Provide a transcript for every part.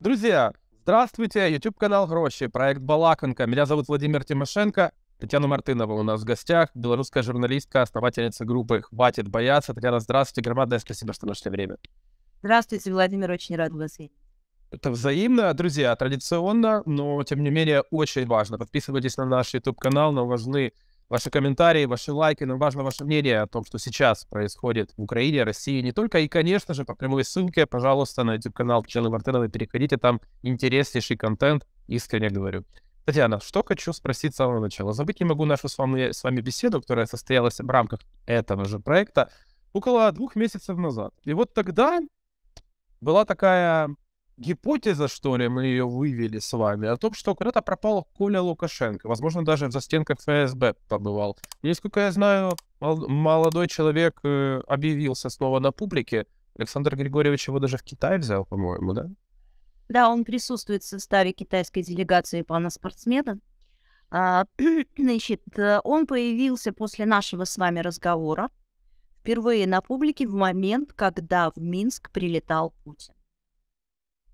Друзья, здравствуйте, YouTube-канал Гроши, проект Балаконка. Меня зовут Владимир Тимошенко. Татьяна Мартынова у нас в гостях, белорусская журналистка, основательница группы «Хватит бояться». Татьяна, здравствуйте, громадное спасибо, что нашли время. Здравствуйте, Владимир, очень рад вас видеть. Это взаимно, друзья, традиционно, но тем не менее очень важно. Подписывайтесь на наш YouTube-канал, нам важны ваши комментарии, ваши лайки, нам важно ваше мнение о том, что сейчас происходит в Украине, России, не только. И, конечно же, по прямой ссылке, пожалуйста, на YouTube-канал Татьяны Мартыновой переходите, там интереснейший контент, искренне говорю. Татьяна, что хочу спросить с самого начала. Забыть не могу нашу с вами, с вами беседу, которая состоялась в рамках этого же проекта около двух месяцев назад. И вот тогда была такая гипотеза, что ли, мы ее вывели с вами, о том, что куда-то пропал Коля Лукашенко. Возможно, даже в застенках ФСБ побывал. И, насколько я знаю, молодой человек э, объявился снова на публике. Александр Григорьевич его даже в Китай взял, по-моему, да? Да, он присутствует в составе китайской делегации пана-спортсмена. А, значит, э, он появился после нашего с вами разговора впервые на публике в момент, когда в Минск прилетал Путин.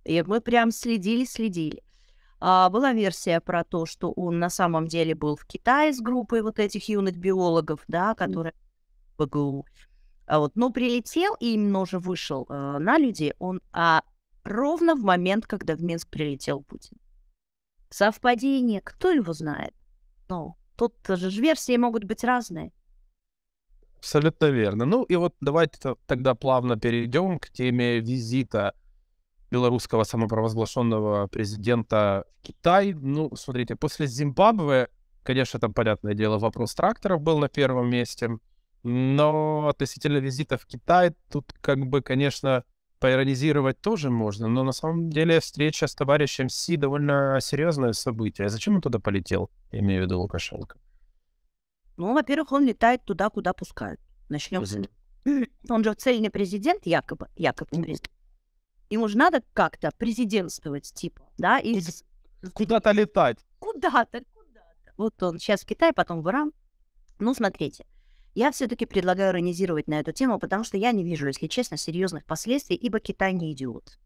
И мы прям следили-следили. А, была версия про то, что он на самом деле был в Китае с группой вот этих юных биологов, да, которые в БГУ. А вот, но прилетел и именно уже вышел э, на людей он а, ровно в момент, когда в Минск прилетел Путин. Совпадение, кто его знает? Ну, тут же версии могут быть разные. Абсолютно верно. Ну и вот давайте тогда плавно перейдем к теме визита белорусского самопровозглашенного президента в Китай. Ну, смотрите, после Зимбабве, конечно, там, понятное дело, вопрос тракторов был на первом месте, но относительно визита в Китай, тут как бы, конечно, поиронизировать тоже можно, но на самом деле встреча с товарищем Си довольно серьезное событие. Зачем он туда полетел, я имею в виду Лукашенко? Ну, во-первых, он летает туда, куда пускают. Начнем с Он же цельный президент, якобы, якобы президент. Ему же надо как-то президентствовать, типа, да? И... Куда-то летать. Куда-то, куда-то. Вот он сейчас в Китай, потом в Иран. Ну, смотрите, я все-таки предлагаю иронизировать на эту тему, потому что я не вижу, если честно, серьезных последствий, ибо Китай не идиот.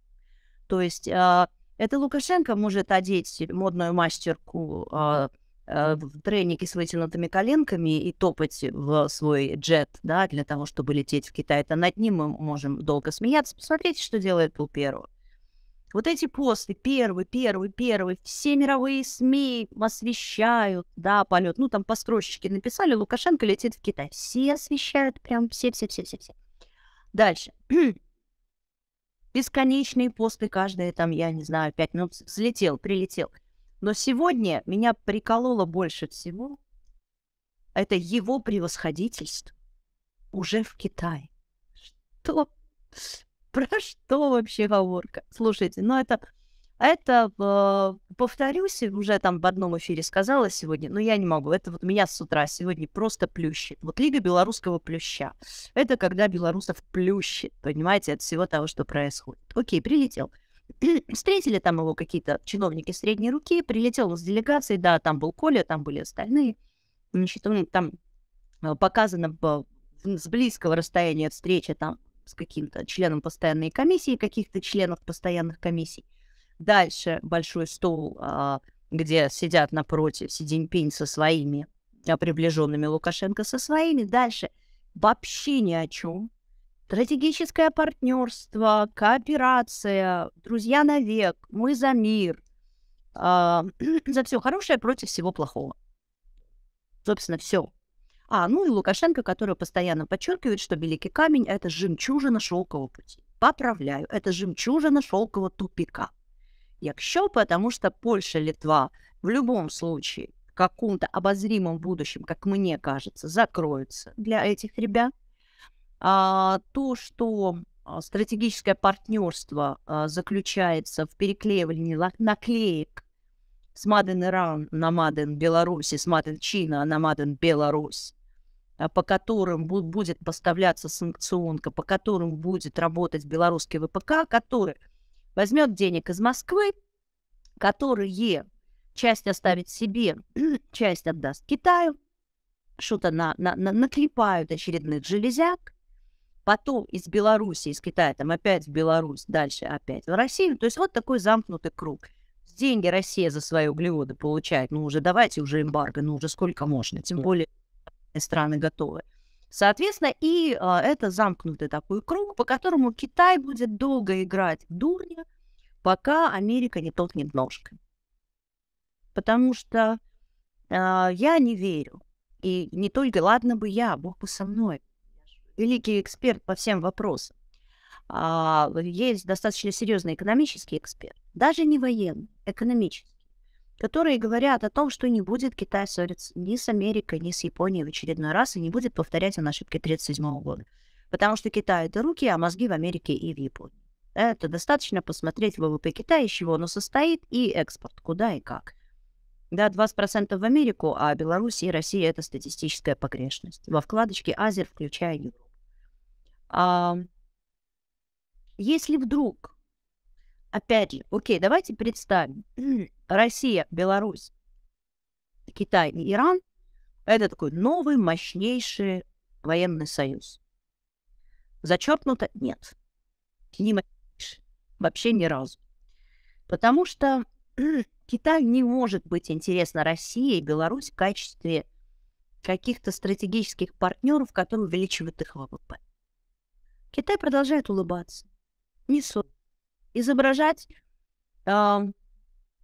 То есть э, это Лукашенко может одеть модную мастерку Э, в тренике с вытянутыми коленками и топать в свой джет, да, для того, чтобы лететь в Китай, это над ним мы можем долго смеяться. Посмотрите, что делает Пул Первый. Вот эти посты, первый, первый, первый, все мировые СМИ освещают, да, полет. Ну, там по строчечке написали, Лукашенко летит в Китай. Все освещают, прям все-все-все-все-все. Дальше. Бесконечные посты, каждые там, я не знаю, пять минут взлетел, прилетел. Но сегодня меня прикололо больше всего это его превосходительство уже в Китае. Что? Про что вообще говорка? Слушайте, ну это, это, э, повторюсь, уже там в одном эфире сказала сегодня, но я не могу. Это вот меня с утра сегодня просто плющит. Вот Лига белорусского плюща. Это когда белорусов плющит, понимаете, от всего того, что происходит. Окей, прилетел. Встретили там его какие-то чиновники средней руки, прилетел с делегацией, да, там был Коля, там были остальные. Значит, там э, показано с близкого расстояния встреча там с каким-то членом постоянной комиссии, каких-то членов постоянных комиссий. Дальше большой стол, а, где сидят напротив Си Цзиньпинь со своими а, приближенными Лукашенко со своими. Дальше вообще ни о чем стратегическое партнерство, кооперация, друзья навек, мы за мир, э, за все хорошее против всего плохого. Собственно, все. А, ну и Лукашенко, который постоянно подчеркивает, что Великий камень — это жемчужина шелкового пути. Поправляю, это жемчужина шелкового тупика. Якщо, потому что Польша, Литва в любом случае в каком-то обозримом будущем, как мне кажется, закроются для этих ребят – а, то, что а, стратегическое партнерство а, заключается в переклеивании наклеек с Маден Иран на Маден Беларусь и с Маден Чина на Маден Беларусь, а, по которым бу- будет поставляться санкционка, по которым будет работать белорусский ВПК, который возьмет денег из Москвы, которые часть оставит себе, часть отдаст Китаю, что-то на, на, на, наклепают очередных железяк, потом из Беларуси, из Китая, там опять в Беларусь, дальше опять в Россию. То есть вот такой замкнутый круг. Деньги Россия за свои углеводы получает. Ну уже давайте уже эмбарго, ну уже сколько можно. Тем более страны готовы. Соответственно, и а, это замкнутый такой круг, по которому Китай будет долго играть в дурня, пока Америка не толкнет ножкой. Потому что а, я не верю. И не только, ладно бы я, Бог бы со мной великий эксперт по всем вопросам. А, есть достаточно серьезный экономический эксперт, даже не военный, экономический, которые говорят о том, что не будет Китай ссориться ни с Америкой, ни с Японией в очередной раз и не будет повторять он ошибки 1937 года. Потому что Китай — это руки, а мозги в Америке и в Японии. Это достаточно посмотреть ВВП Китая, из чего оно состоит, и экспорт, куда и как. Да, 20% в Америку, а Беларусь и Россия — это статистическая погрешность. Во вкладочке Азия, включая Европу. А, если вдруг, опять же, окей, давайте представим, Россия, Беларусь, Китай и Иран – это такой новый, мощнейший военный союз. Зачеркнуто? Нет. Не мощнейший. Вообще ни разу. Потому что Китай не может быть интересна России и Беларусь в качестве каких-то стратегических партнеров, которые увеличивают их ВВП. Китай продолжает улыбаться. Не ссор. Изображать э,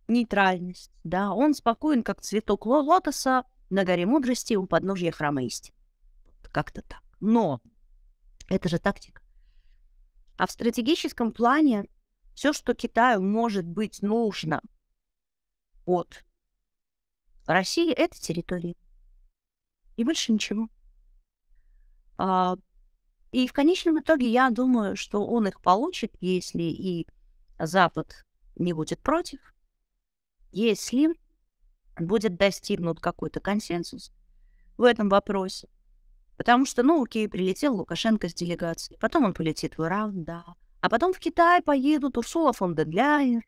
нейтральность. Да, он спокоен, как цветок лотоса на горе мудрости у подножья храма истины. Как-то так. Но это же тактика. А в стратегическом плане все, что Китаю может быть нужно от России, это территория. И больше ничего. А, и в конечном итоге я думаю, что он их получит, если и Запад не будет против, если будет достигнут какой-то консенсус в этом вопросе. Потому что, ну, окей, прилетел Лукашенко с делегацией, потом он полетит в Иран, да. А потом в Китай поедут Урсула фон де Ляйер,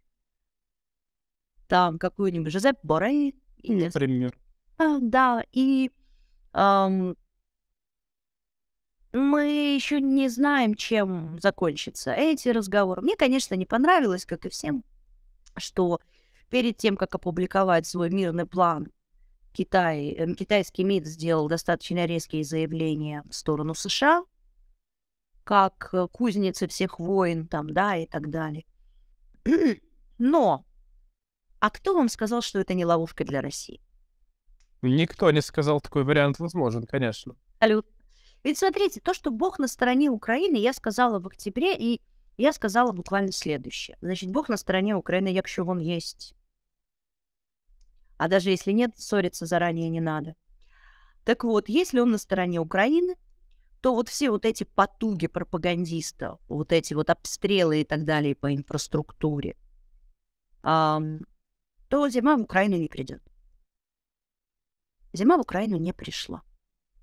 там какой-нибудь Жозеп Борей. Например. А, да, и эм, мы еще не знаем, чем закончатся эти разговоры. Мне, конечно, не понравилось, как и всем, что перед тем, как опубликовать свой мирный план, Китай, э, китайский МИД сделал достаточно резкие заявления в сторону США, как э, кузницы всех войн там, да, и так далее. Но, а кто вам сказал, что это не ловушка для России? Никто не сказал, такой вариант возможен, конечно. Абсолютно. Ведь смотрите, то, что Бог на стороне Украины, я сказала в октябре, и я сказала буквально следующее. Значит, Бог на стороне Украины, якщо он есть. А даже если нет, ссориться заранее не надо. Так вот, если он на стороне Украины, то вот все вот эти потуги пропагандистов, вот эти вот обстрелы и так далее по инфраструктуре, эм, то зима в Украину не придет. Зима в Украину не пришла.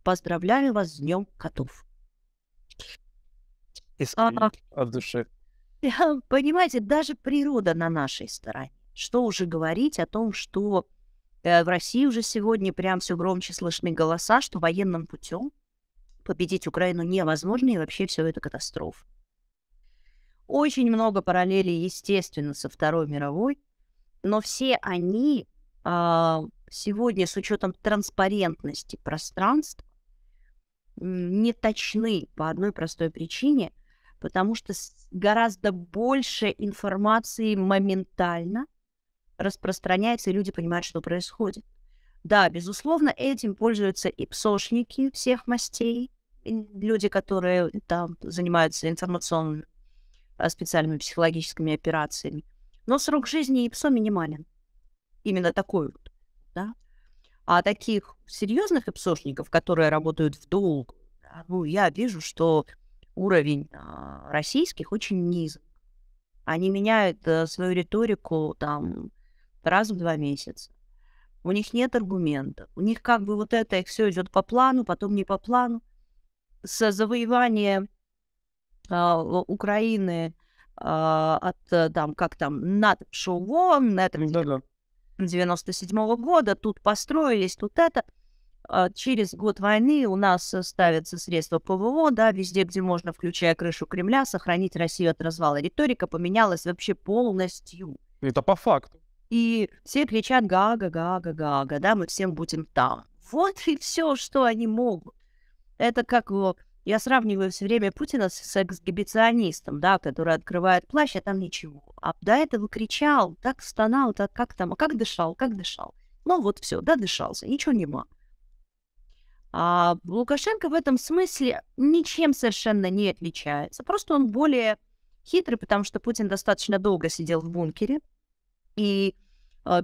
Поздравляю вас с Днем котов. Искренне, от души. Понимаете, даже природа на нашей стороне. Что уже говорить о том, что э, в России уже сегодня прям все громче слышны голоса, что военным путем победить Украину невозможно, и вообще все это катастрофа. Очень много параллелей, естественно, со Второй мировой, но все они э, сегодня с учетом транспарентности пространства не точны по одной простой причине, потому что гораздо больше информации моментально распространяется, и люди понимают, что происходит. Да, безусловно, этим пользуются и псошники всех мастей, люди, которые там занимаются информационными а, специальными психологическими операциями. Но срок жизни ИПСО минимален. Именно такой вот, да. А таких серьезных эпсошников, которые работают в долг, ну, я вижу, что уровень а, российских очень низок. Они меняют а, свою риторику там раз в два месяца. У них нет аргументов. У них как бы вот это их все идет по плану, потом не по плану. С завоевания а, Украины а, от там, как там, НАТО шоу на этом да -да. 97 -го года, тут построились, тут это. а, через год войны у нас ставятся средства ПВО, да, везде, где можно, включая крышу Кремля, сохранить Россию от развала. Риторика поменялась вообще полностью. Это по факту. И все кричат «Гага, Гага, Гага», да, мы всем будем там. Вот и все, что они могут. Это как я сравниваю все время Путина с, с эксгибиционистом, да, который открывает плащ, а там ничего. А до этого кричал, так стонал, так как там, а как дышал, как дышал. Ну вот все, да, дышался, ничего не мог. А Лукашенко в этом смысле ничем совершенно не отличается. Просто он более хитрый, потому что Путин достаточно долго сидел в бункере и э,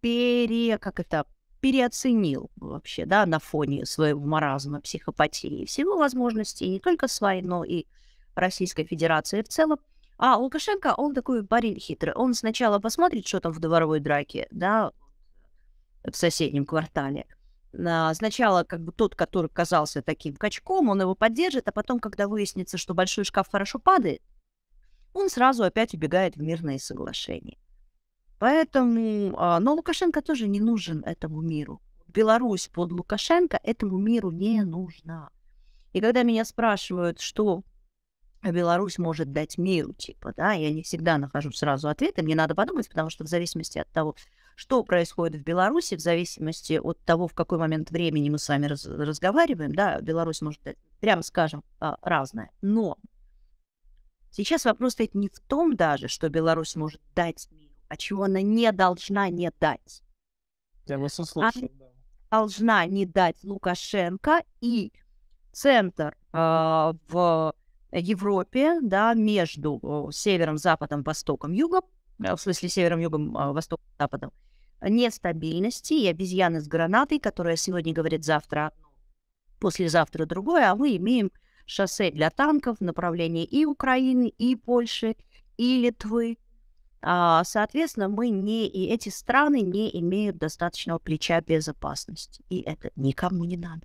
пере, как это, переоценил вообще, да, на фоне своего маразма, психопатии, всего возможностей, не только своей, но и Российской Федерации в целом. А Лукашенко, он такой парень хитрый. Он сначала посмотрит, что там в дворовой драке, да, в соседнем квартале, а, сначала как бы тот, который казался таким качком, он его поддержит, а потом, когда выяснится, что большой шкаф хорошо падает, он сразу опять убегает в мирные соглашения. Поэтому, а, но Лукашенко тоже не нужен этому миру. Беларусь под Лукашенко этому миру не нужна. И когда меня спрашивают, что Беларусь может дать миру, типа, да, я не всегда нахожу сразу ответы, мне надо подумать, потому что в зависимости от того, что происходит в Беларуси, в зависимости от того, в какой момент времени мы с вами раз, разговариваем, да, Беларусь может дать, прямо скажем, а, разное. Но сейчас вопрос стоит не в том даже, что Беларусь может дать миру, а чего она не должна не дать. Я вас услышал, да. должна не дать Лукашенко и центр э, в Европе, да, между севером, западом, востоком, югом, в смысле севером, югом, востоком, западом, нестабильности и обезьяны с гранатой, которая сегодня говорит завтра послезавтра другое, а мы имеем шоссе для танков в направлении и Украины, и Польши, и Литвы. А, соответственно, мы не, и эти страны не имеют достаточного плеча безопасности. И это никому не надо.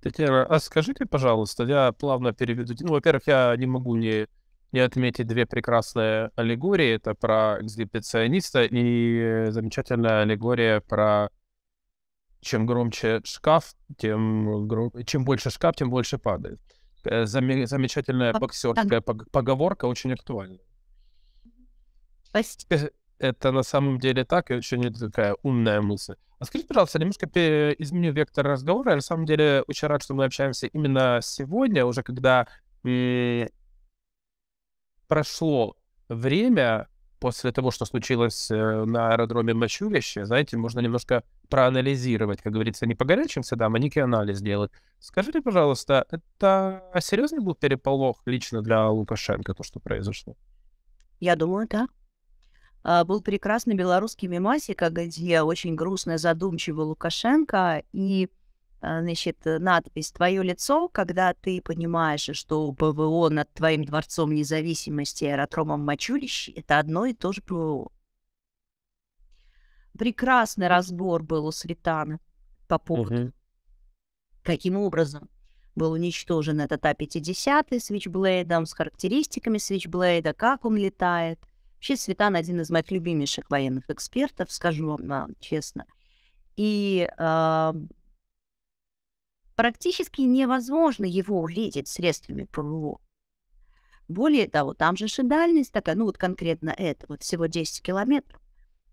Татьяна, а скажите, пожалуйста, я плавно переведу. Ну, во-первых, я не могу не не отметить две прекрасные аллегории. Это про эксгибициониста и замечательная аллегория про чем громче шкаф, тем гром... чем больше шкаф, тем больше падает. Э, зам... Замечательная боксерская поговорка, очень актуальная. Спасибо. Это на самом деле так, и очень такая умная мысль. А скажите, пожалуйста, немножко изменю вектор разговора. Я на самом деле очень рад, что мы общаемся именно сегодня, уже когда прошло время после того, что случилось э, на аэродроме Мачулище, знаете, можно немножко проанализировать, как говорится, не по горячим следам, а некий анализ сделать. Скажите, пожалуйста, это серьезный был переполох лично для Лукашенко, то, что произошло? Я думаю, да. А, был прекрасный белорусский мемасик, где очень грустно задумчивый Лукашенко, и а, значит, надпись «Твое лицо», когда ты понимаешь, что ПВО над твоим дворцом независимости аэродромом Мачулище — это одно и то же ПВО. Прекрасный разбор был у Светана по поводу, uh-huh. каким образом был уничтожен этот А-50 Switchblade с характеристиками Switchblade, как он летает. Вообще Светан один из моих любимейших военных экспертов, скажу вам честно. И э, практически невозможно его увидеть средствами ПВО. Более того, там же и дальность такая, ну вот конкретно это, вот всего 10 километров.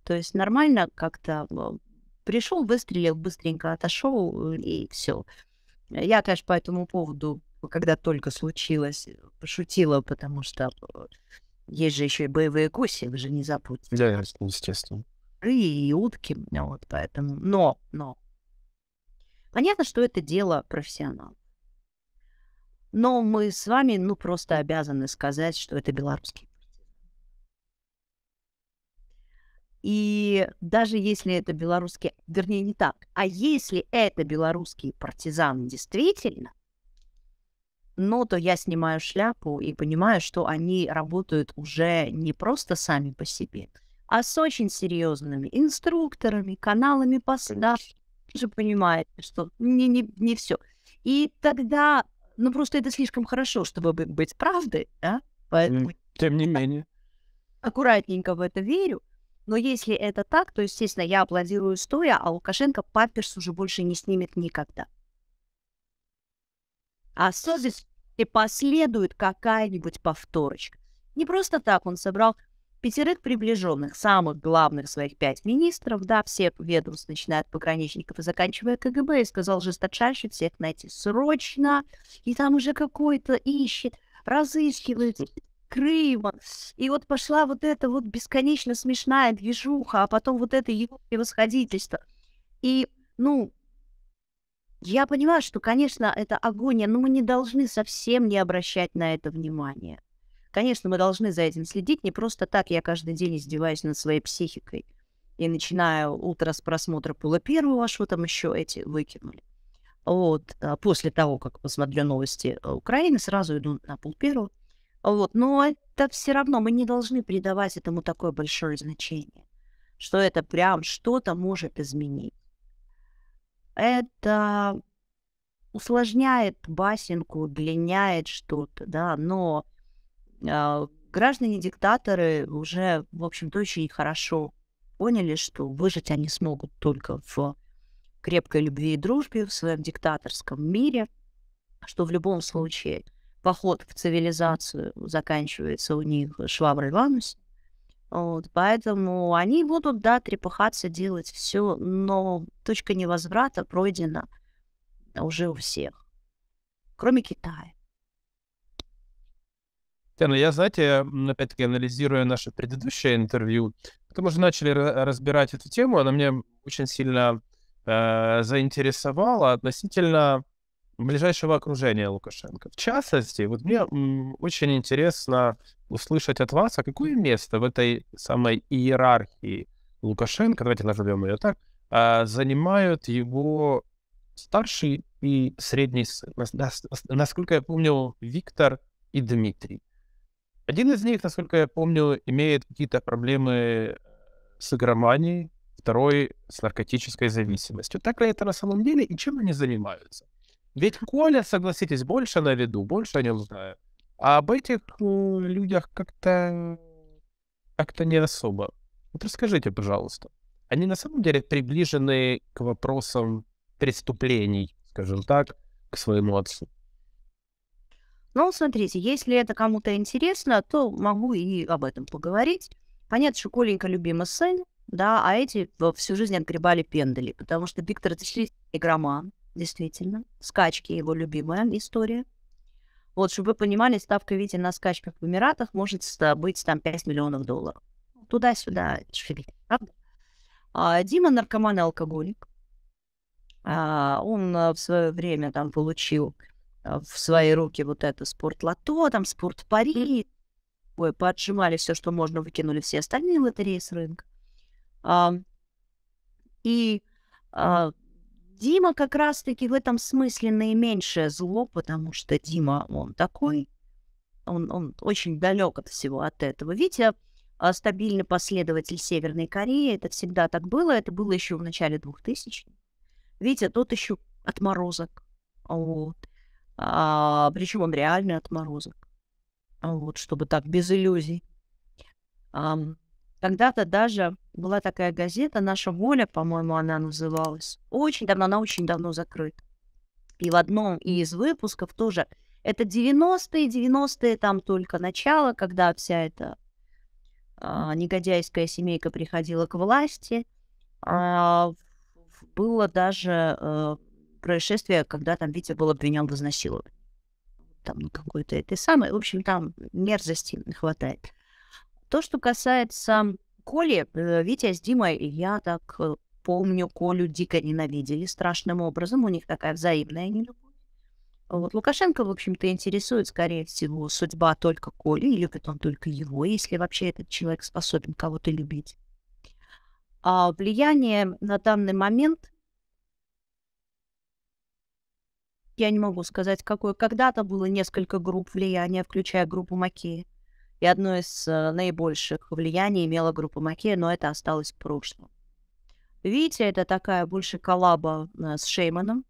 То есть нормально как-то э, пришел, выстрелил, быстренько отошел и все. Я, конечно, по этому поводу, когда только случилось, пошутила, потому что есть же еще и боевые гуси, вы же не забудьте. Да, естественно. И утки, вот поэтому. Но, но, Понятно, что это дело профессионалов. Но мы с вами, ну, просто обязаны сказать, что это белорусский И даже если это белорусские, вернее, не так, а если это белорусские партизаны действительно, ну, то я снимаю шляпу и понимаю, что они работают уже не просто сами по себе, а с очень серьезными инструкторами, каналами поставки, же понимаете, что не, не, не все. И тогда, ну просто это слишком хорошо, чтобы быть правдой, да? Поэтому Тем не менее. Аккуратненько в это верю. Но если это так, то, естественно, я аплодирую стоя, а Лукашенко памперс уже больше не снимет никогда. А здесь и последует какая-нибудь повторочка. Не просто так он собрал пятерых приближенных, самых главных своих пять министров, да, все ведомства, начиная от пограничников и заканчивая КГБ, и сказал жесточайше всех найти срочно, и там уже какой-то ищет, разыскивает Крыма. И вот пошла вот эта вот бесконечно смешная движуха, а потом вот это его превосходительство. И, ну, я понимаю, что, конечно, это агония, но мы не должны совсем не обращать на это внимания. Конечно, мы должны за этим следить. Не просто так я каждый день издеваюсь над своей психикой. И начинаю утро с просмотра пола первого, а что там еще эти выкинули. Вот, а после того, как посмотрю новости э, Украины, сразу иду на пол первого. Вот, но это все равно мы не должны придавать этому такое большое значение, что это прям что-то может изменить. Это усложняет басенку, удлиняет что-то, да, но а, граждане-диктаторы уже, в общем-то, очень хорошо поняли, что выжить они смогут только в крепкой любви и дружбе в своем диктаторском мире, что в любом случае поход в цивилизацию заканчивается у них шваброй в. Вот, поэтому они будут, да, трепыхаться, делать все, но точка невозврата пройдена уже у всех, кроме Китая. Тена, я, знаете, опять-таки анализируя наше предыдущее интервью, мы же начали разбирать эту тему, она меня очень сильно э, заинтересовала относительно ближайшего окружения Лукашенко. В частности, вот мне очень интересно услышать от вас, а какое место в этой самой иерархии Лукашенко, давайте назовем ее так, э, занимают его старший и средний сын. Насколько я помню, Виктор и Дмитрий. Один из них, насколько я помню, имеет какие-то проблемы с игроманией, второй с наркотической зависимостью. Так ли это на самом деле и чем они занимаются? Ведь Коля, согласитесь, больше на виду, больше не знаю. А об этих э, людях как-то как-то не особо. Вот расскажите, пожалуйста. Они на самом деле приближены к вопросам преступлений, скажем так, к своему отцу. Ну, смотрите, если это кому-то интересно, то могу и об этом поговорить. Понятно, что Коленька любимый сын, да, а эти всю жизнь отгребали пендали, потому что Виктор это игроман, действительно. Скачки его любимая история. Вот, чтобы вы понимали, ставка Вити на скачках в Эмиратах может быть там 5 миллионов долларов. Туда-сюда, правда? А Дима наркоман и алкоголик. А, он а, в свое время там получил а, в свои руки вот это спорт-лото, там спорт-пари, ой, поджимали все, что можно, выкинули все остальные лотереи с рынка. А, и а, Дима как раз-таки в этом смысле наименьшее зло, потому что Дима, он такой, он, он очень далек от всего от этого. Витя а, стабильный последователь Северной Кореи, это всегда так было, это было еще в начале 2000 Витя тот еще отморозок. Вот. А, причем он реальный отморозок. Вот, чтобы так, без иллюзий. А, когда-то даже была такая газета «Наша воля», по-моему, она называлась. Очень давно, она очень давно закрыта. И в одном из выпусков тоже, это 90-е, 90-е там только начало, когда вся эта а, негодяйская семейка приходила к власти. А, было даже а, происшествие, когда там Витя был обвинен в изнасиловании. Там ну, какой-то этой самой. В общем, там мерзости хватает. То, что касается Коли, э, Витя с Димой, я так э, помню, Колю дико ненавидели страшным образом. У них такая взаимная нелюбовь. Вот Лукашенко, в общем-то, интересует, скорее всего, судьба только Коли, любит он только его, если вообще этот человек способен кого-то любить. А влияние на данный момент Я не могу сказать, какое. Когда-то было несколько групп влияния, включая группу Макея. И одно из э, наибольших влияний имела группа Макея, но это осталось в прошлом. Витя — это такая больше коллаба э, с Шейманом.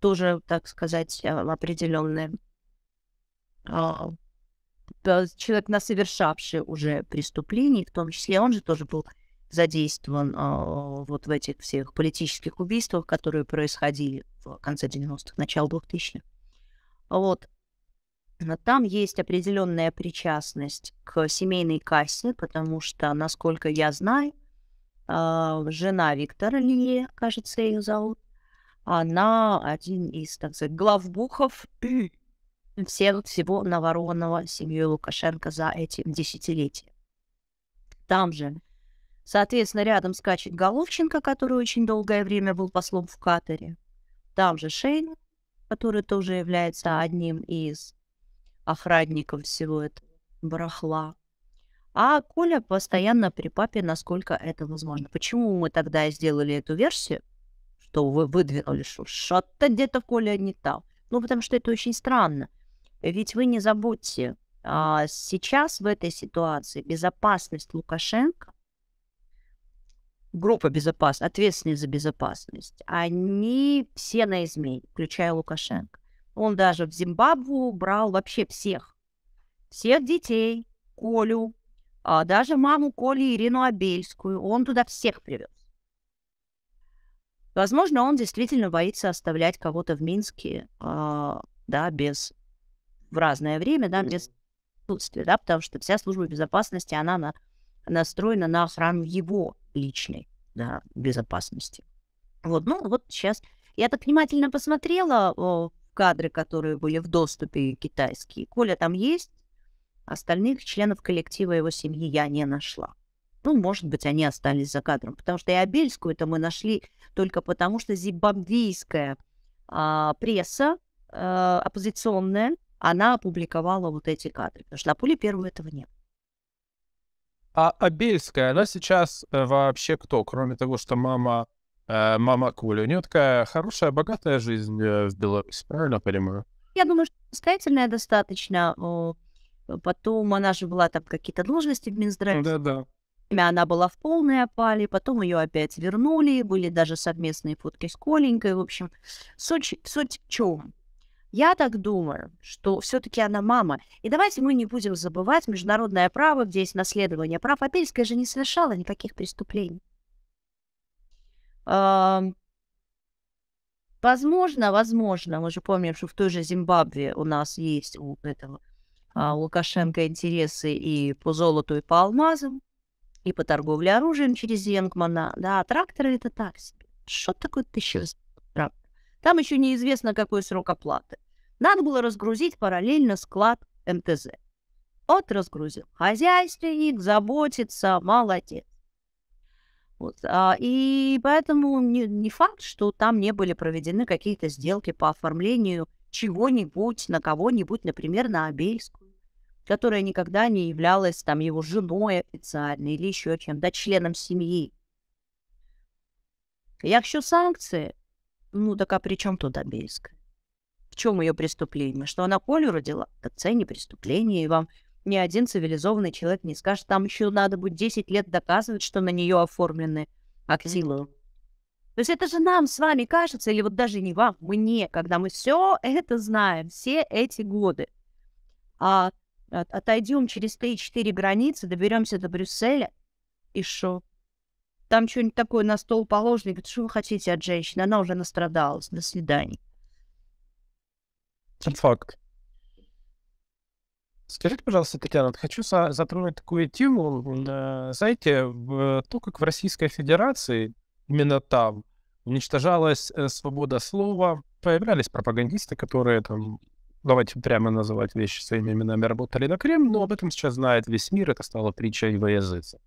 Тоже, так сказать, э, определенная. А, человек, насовершавший уже преступлений, в том числе он же тоже был задействован э, вот в этих всех политических убийствах, которые происходили в конце 90-х, начало 2000-х. Вот. Там есть определенная причастность к семейной кассе, потому что, насколько я знаю, э, жена Виктора Лилия, кажется, ее зовут, она один из, так сказать, главбухов всех, всего наворованного семьей Лукашенко за эти десятилетия. Там же Соответственно, рядом скачет Головченко, который очень долгое время был послом в Катаре. Там же Шейн, который тоже является одним из охранников всего этого барахла. А Коля постоянно при папе, насколько это возможно. Почему мы тогда сделали эту версию, что вы выдвинули, что что-то где-то Коля не там? Ну, потому что это очень странно. Ведь вы не забудьте, а сейчас в этой ситуации безопасность Лукашенко группа безопасности, ответственные за безопасность, они все на измене, включая Лукашенко. Он даже в Зимбабву брал вообще всех. Всех детей, Колю, а даже маму Коли Ирину Абельскую. Он туда всех привез. Возможно, он действительно боится оставлять кого-то в Минске, а, да, без в разное время, да, без присутствия, да, потому что вся служба безопасности, она на, настроена на охрану его личной да, безопасности. Вот, ну вот сейчас я так внимательно посмотрела о, кадры, которые были в доступе китайские. Коля там есть, остальных членов коллектива его семьи я не нашла. Ну, может быть, они остались за кадром, потому что и Абельскую это мы нашли только потому, что зимбабвийская а, пресса а, оппозиционная, она опубликовала вот эти кадры, потому что на поле первого этого нет. А Абельская, она сейчас э, вообще кто? Кроме того, что мама, мама Коля. У нее такая хорошая, богатая жизнь э, в Беларуси, правильно понимаю? Я думаю, что состоятельная достаточно. Потом она же была там какие-то должности в Минздраве. Да-да. Она была в полной опале, потом ее опять вернули, были даже совместные фотки с Коленькой. В общем, суть, суть в чем? Я так думаю, что все-таки она мама. И давайте мы не будем забывать международное право, где есть наследование прав. Апельская же не совершала никаких преступлений. Возможно, возможно, мы же помним, что в той же Зимбабве у нас есть у этого а, Лукашенко интересы и по золоту, и по алмазам, и по торговле оружием через Зенгмана. Да, тракторы это так себе. Что такое тысяча трактор? Там еще неизвестно, какой срок оплаты. Надо было разгрузить параллельно склад МТЗ. Вот разгрузил. Хозяйственник, заботится, молодец. Вот. А, и поэтому не, не факт, что там не были проведены какие-то сделки по оформлению чего-нибудь на кого-нибудь, например, на Абельскую, которая никогда не являлась там его женой официально или еще чем-то, членом семьи. Якщо санкции, ну так а при чем тут Абельская? В чем ее преступление? Что она Колю родила? Это не преступление, и вам ни один цивилизованный человек не скажет. Там еще надо будет 10 лет доказывать, что на нее оформлены активы. То есть это же нам с вами кажется, или вот даже не вам, мне, когда мы все это знаем, все эти годы. А от, отойдем через 3-4 границы, доберемся до Брюсселя, и что? Там что-нибудь такое на стол положено, говорит, что вы хотите от женщины? Она уже настрадалась. До свидания. Факт. Скажите, пожалуйста, Татьяна, хочу затронуть такую тему. Знаете, в, то, как в Российской Федерации, именно там, уничтожалась э, свобода слова, появлялись пропагандисты, которые там, давайте прямо называть вещи своими именами, работали на Кремль, но об этом сейчас знает весь мир, это стало притчей во языце.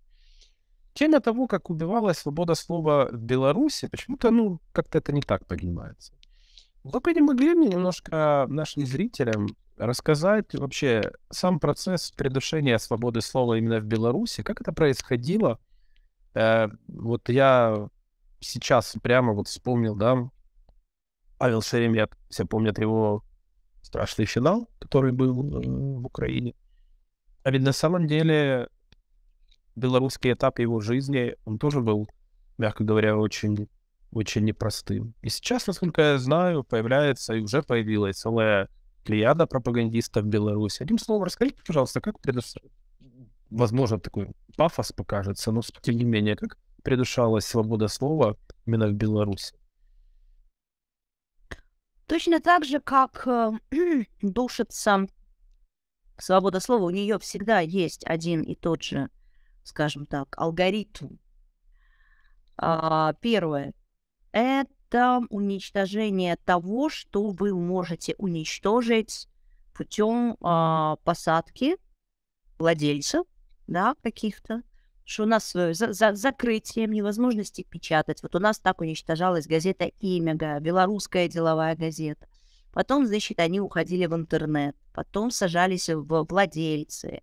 Тема того, как убивалась свобода слова в Беларуси, почему-то, ну, как-то это не так поднимается. Вы бы не могли мне немножко нашим зрителям рассказать вообще сам процесс придушения свободы слова именно в Беларуси, как это происходило? Э, вот я сейчас прямо вот вспомнил, да, Павел Шеремет, все помнят его страшный финал, который был э, в Украине. А ведь на самом деле белорусский этап его жизни, он тоже был, мягко говоря, очень очень непростым. И сейчас, насколько я знаю, появляется и уже появилась целая плеяда пропагандистов в Беларуси. Одним словом, расскажите, пожалуйста, как предусмотрено, возможно, такой пафос покажется, но тем не менее, как придушалась свобода слова именно в Беларуси? Точно так же, как э, душится свобода слова, у нее всегда есть один и тот же, скажем так, алгоритм. А, первое – это уничтожение того, что вы можете уничтожить путем а, посадки владельцев, да, каких-то, что у нас за, за закрытием невозможности печатать. Вот у нас так уничтожалась газета «Имя», белорусская деловая газета. Потом, значит, они уходили в интернет. Потом сажались в владельцы.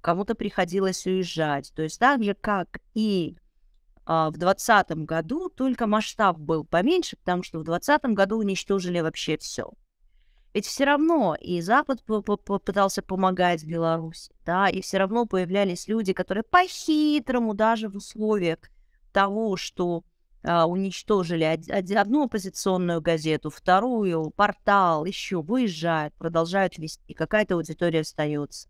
Кому-то приходилось уезжать. То есть так же, как и в 2020 году, только масштаб был поменьше, потому что в 2020 году уничтожили вообще все. Ведь все равно и Запад пытался помогать Беларуси, да, и все равно появлялись люди, которые по-хитрому, даже в условиях того, что а, уничтожили од- одну оппозиционную газету, вторую, портал, еще выезжают, продолжают вести, какая-то аудитория остается.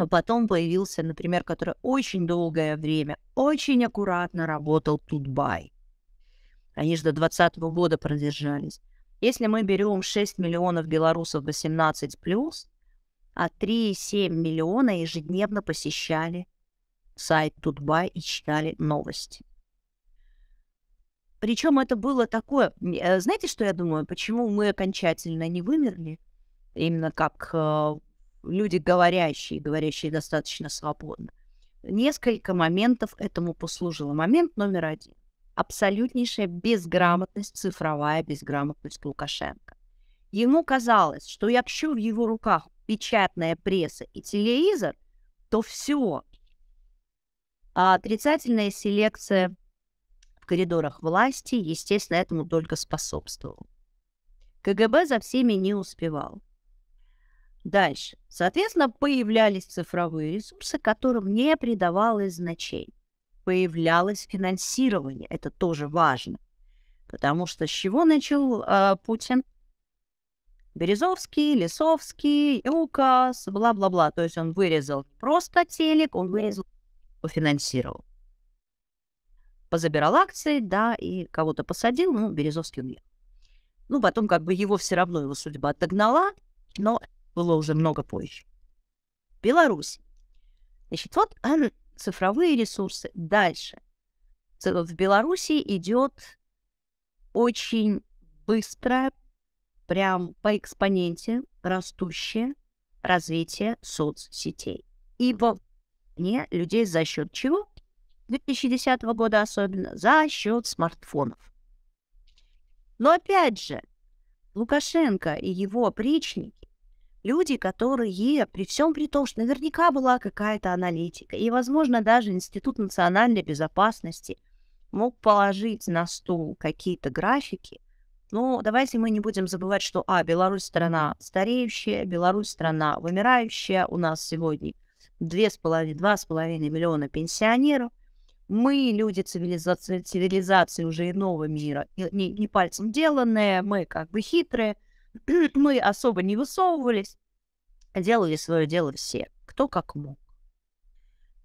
А потом появился, например, который очень долгое время очень аккуратно работал Тутбай. Они же до 2020 года продержались. Если мы берем 6 миллионов белорусов 18+, а 3,7 миллиона ежедневно посещали сайт Тутбай и читали новости. Причем это было такое... Э, знаете, что я думаю? Почему мы окончательно не вымерли? Именно как э, люди говорящие, говорящие достаточно свободно. Несколько моментов этому послужило. Момент номер один абсолютнейшая безграмотность, цифровая безграмотность Лукашенко. Ему казалось, что якщо в его руках печатная пресса и телевизор, то все. А отрицательная селекция в коридорах власти, естественно, этому только способствовала. КГБ за всеми не успевал. Дальше. Соответственно, появлялись цифровые ресурсы, которым не придавалось значения появлялось финансирование. Это тоже важно. Потому что с чего начал э, Путин? Березовский, Лисовский, указ, бла-бла-бла. То есть он вырезал просто телек, он вырезал, пофинансировал. Позабирал акции, да, и кого-то посадил, ну, Березовский умер. Ну, потом как бы его все равно, его судьба отогнала, но было уже много позже. Беларусь. Значит, вот цифровые ресурсы. Дальше. В Беларуси идет очень быстрое, прям по экспоненте растущее развитие соцсетей. Ибо не людей за счет чего? 2010 года особенно, за счет смартфонов. Но опять же, Лукашенко и его опричники люди, которые, при всем при том, что наверняка была какая-то аналитика, и, возможно, даже Институт национальной безопасности мог положить на стол какие-то графики, но давайте мы не будем забывать, что, а, Беларусь страна стареющая, Беларусь страна вымирающая, у нас сегодня две с половиной, два с половиной миллиона пенсионеров, мы люди цивилизации, цивилизации уже иного мира, не, не пальцем деланные, мы как бы хитрые, мы особо не высовывались, делали свое дело все, кто как мог.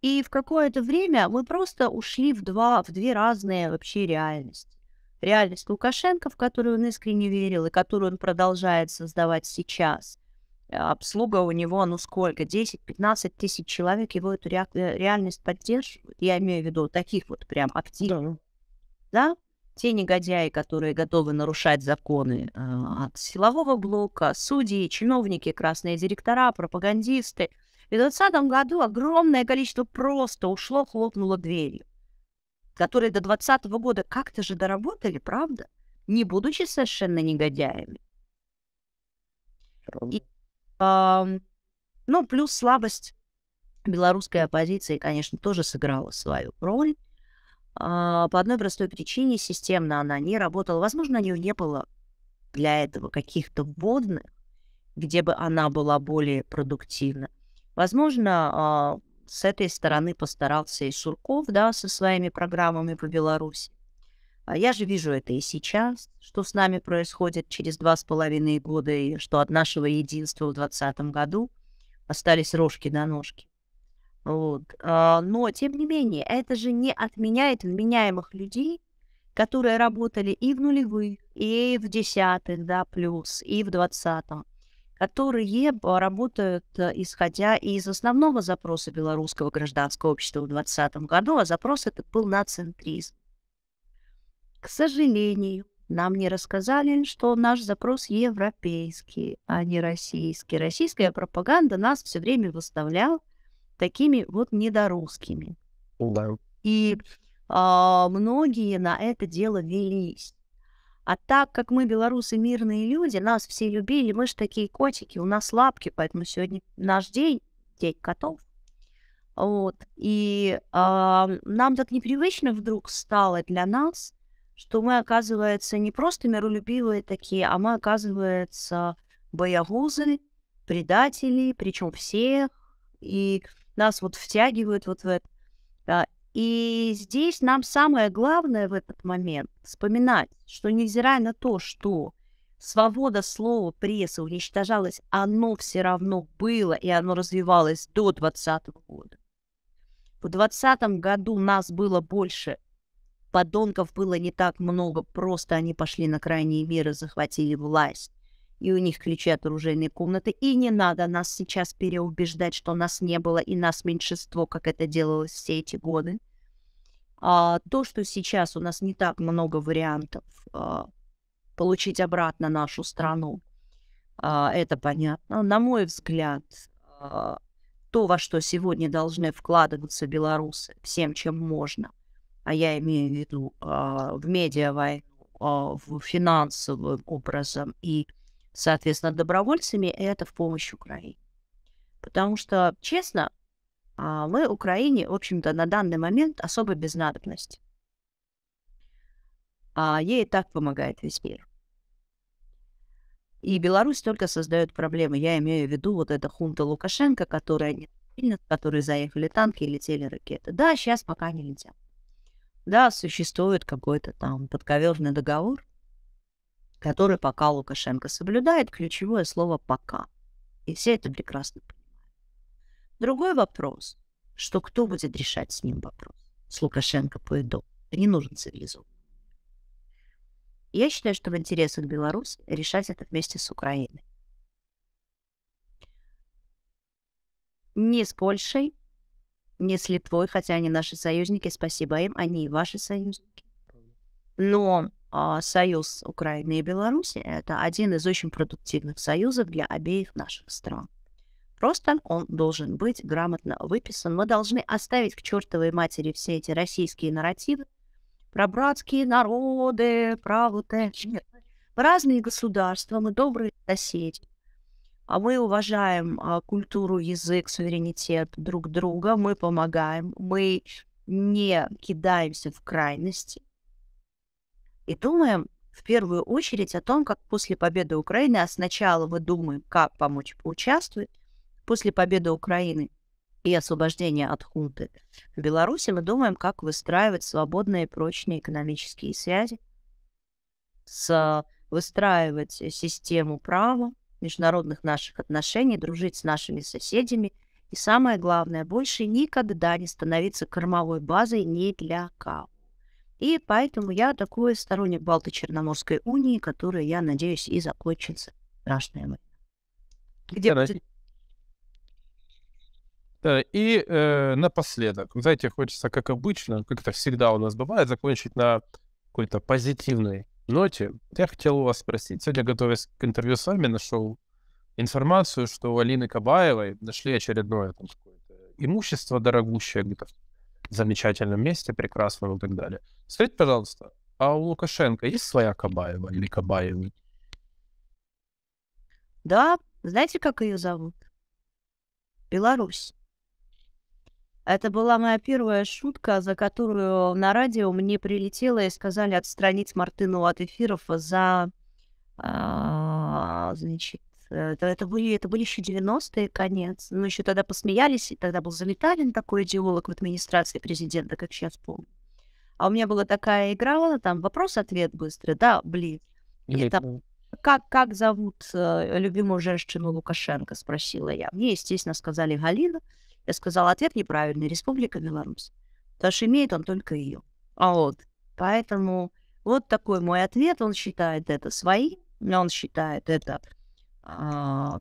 И в какое-то время мы просто ушли в, два, в две разные вообще реальности. Реальность Лукашенко, в которую он искренне верил и которую он продолжает создавать сейчас. Обслуга у него, ну сколько, 10-15 тысяч человек его эту ре- э, реальность поддерживают. Я имею в виду таких вот прям активных. Да. да? Те негодяи, которые готовы нарушать законы э, от силового блока, судьи, чиновники, красные директора, пропагандисты. В 2020 году огромное количество просто ушло, хлопнуло дверью, которые до 2020 года как-то же доработали, правда? Не будучи совершенно негодяями. И, э, ну, плюс слабость белорусской оппозиции, конечно, тоже сыграла свою роль. А, по одной простой причине системно она не работала. Возможно, у нее не было для этого каких-то вводных, где бы она была более продуктивна. Возможно, а, с этой стороны постарался и Сурков, да, со своими программами по Беларуси. А я же вижу это и сейчас, что с нами происходит через два с половиной года, и что от нашего единства в двадцатом году остались рожки до ножки. Вот. А, но, тем не менее, это же не отменяет вменяемых людей, которые работали и в нулевых, и в десятых, да, плюс, и в двадцатом, которые работают, э, исходя из основного запроса белорусского гражданского общества в двадцатом году, а запрос этот был на центризм. К сожалению, нам не рассказали, что наш запрос европейский, а не российский. Российская пропаганда нас все время выставляла такими вот недорусскими. Да. И а, многие на это дело велись. А так как мы, белорусы, мирные люди, нас все любили, мы же такие котики, у нас лапки, поэтому сегодня наш день, день котов. Вот. И а, нам так непривычно вдруг стало для нас, что мы, оказывается, не просто миролюбивые такие, а мы, оказывается, боягузы, предатели, причем всех, и нас вот втягивают вот в это. Да. И здесь нам самое главное в этот момент вспоминать, что невзирая на то, что свобода слова прессы уничтожалась, оно все равно было, и оно развивалось до 2020 года. В 2020 году нас было больше, подонков было не так много, просто они пошли на крайние меры, захватили власть и у них ключи от оружейной комнаты. И не надо нас сейчас переубеждать, что нас не было и нас меньшинство, как это делалось все эти годы. А, то, что сейчас у нас не так много вариантов а, получить обратно нашу страну, а, это понятно. На мой взгляд, а, то, во что сегодня должны вкладываться белорусы всем, чем можно, а я имею в виду а, в медиа а, в финансовым образом и соответственно, добровольцами, это в помощь Украине. Потому что, честно, а, мы Украине, в общем-то, на данный момент особо без надобности. А ей и так помогает весь мир. И Беларусь только создает проблемы. Я имею в виду вот эта хунта Лукашенко, которая не которые заехали танки и летели ракеты. Да, сейчас пока не летят. Да, существует какой-то там подковерный договор, который пока Лукашенко соблюдает, ключевое слово «пока». И все это прекрасно понимают. Другой вопрос, что кто будет решать с ним вопрос? С Лукашенко по итогу. Не нужен цивилизованный. Я считаю, что в интересах Беларуси решать это вместе с Украиной. Не с Польшей, не с Литвой, хотя они наши союзники, спасибо им, они и ваши союзники. Но союз Украины и Беларуси – это один из очень продуктивных союзов для обеих наших стран. Просто он должен быть грамотно выписан. Мы должны оставить к чертовой матери все эти российские нарративы про братские народы, про вот это. Нет. Разные государства, мы добрые соседи. А мы уважаем а, культуру, язык, суверенитет друг друга, мы помогаем, мы не кидаемся в крайности и думаем в первую очередь о том, как после победы Украины, а сначала мы думаем, как помочь поучаствовать, после победы Украины и освобождения от хунты в Беларуси, мы думаем, как выстраивать свободные прочные экономические связи, с, выстраивать систему права, международных наших отношений, дружить с нашими соседями и самое главное, больше никогда не становиться кормовой базой ни для кого. И поэтому я такой сторонник Балто-Черноморской унии, которая, я надеюсь, и закончится страшная война. Где да, будет... да, и э, напоследок, знаете, хочется, как обычно, как это всегда у нас бывает, закончить на какой-то позитивной ноте. Я хотел у вас спросить. Сегодня, готовясь к интервью с вами, нашел информацию, что у Алины Кабаевой нашли очередное там, имущество дорогущее где-то замечательном месте, прекрасном и так далее. Скажите, пожалуйста, а у Лукашенко есть своя Кабаева или Кабаевы? Да, знаете, как ее зовут? Беларусь. Это была моя первая шутка, за которую на радио мне прилетело и сказали отстранить Мартыну от эфиров за, а, значит, это, это, были, это были еще 90-е, конец. Мы еще тогда посмеялись, и тогда был Залеталин, такой идеолог в администрации президента, как сейчас помню. А у меня была такая игра, там вопрос-ответ быстрый, да, блин. И там, как, как зовут э, любимую женщину Лукашенко, спросила я. Мне, естественно, сказали Галина. Я сказала, ответ неправильный, Республика Беларусь. Потому что имеет он только ее. А вот, поэтому вот такой мой ответ. Он считает это своим, он считает это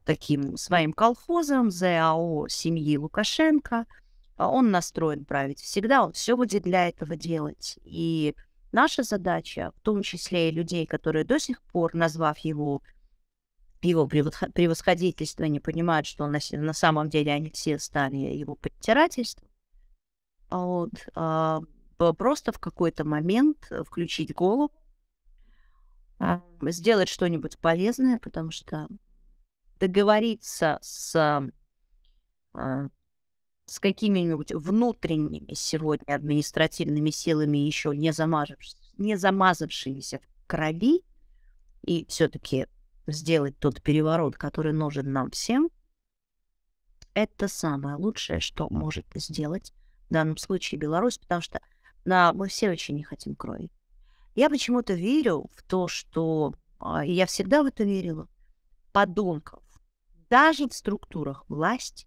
таким своим колхозом, ЗАО семьи Лукашенко. А он настроен править всегда, он все будет для этого делать. И наша задача, в том числе и людей, которые до сих пор, назвав его его превосходительство, не понимают, что на, на самом деле они все стали его подтирательством. Вот, а, просто в какой-то момент включить голову, а, сделать что-нибудь полезное, потому что договориться с, а, с какими-нибудь внутренними сегодня административными силами, еще не, замазавшись, не замазавшимися в крови, и все-таки сделать тот переворот, который нужен нам всем, это самое лучшее, что может сделать в данном случае Беларусь, потому что на, мы все очень не хотим крови. Я почему-то верю в то, что, а, я всегда в это верила, подонков, даже в структурах власти,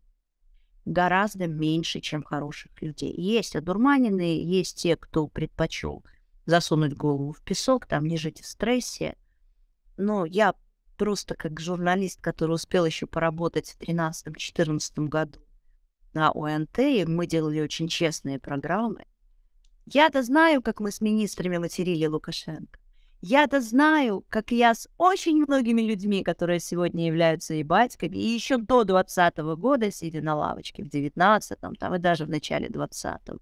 гораздо меньше, чем хороших людей. Есть одурманенные, есть те, кто предпочел засунуть голову в песок, там не жить в стрессе. Но я просто как журналист, который успел еще поработать в 2013-2014 году на ОНТ, и мы делали очень честные программы. Я-то знаю, как мы с министрами материли Лукашенко. Я-то знаю, как я с очень многими людьми, которые сегодня являются и батьками, и еще до 20 года, сидя на лавочке, в 19-м, там, и даже в начале 20-го,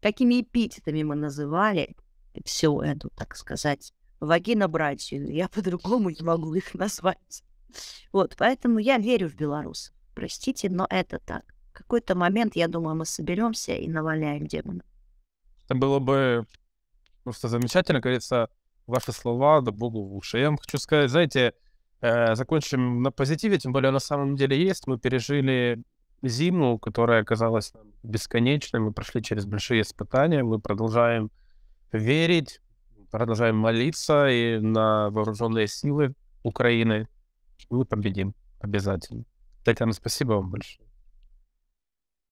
какими эпитетами мы называли всю эту, так сказать, вагина-братью. Я по-другому не могу их назвать. Вот, поэтому я верю в Беларусь. Простите, но это так. В какой-то момент, я думаю, мы соберемся и наваляем демона. Это было бы Просто замечательно, говорится, ваши слова, да богу в уши. Я вам хочу сказать, знаете, э, закончим на позитиве, тем более на самом деле есть. Мы пережили зиму, которая оказалась бесконечной, мы прошли через большие испытания, мы продолжаем верить, продолжаем молиться и на вооруженные силы Украины. Мы победим обязательно. Татьяна, спасибо вам большое.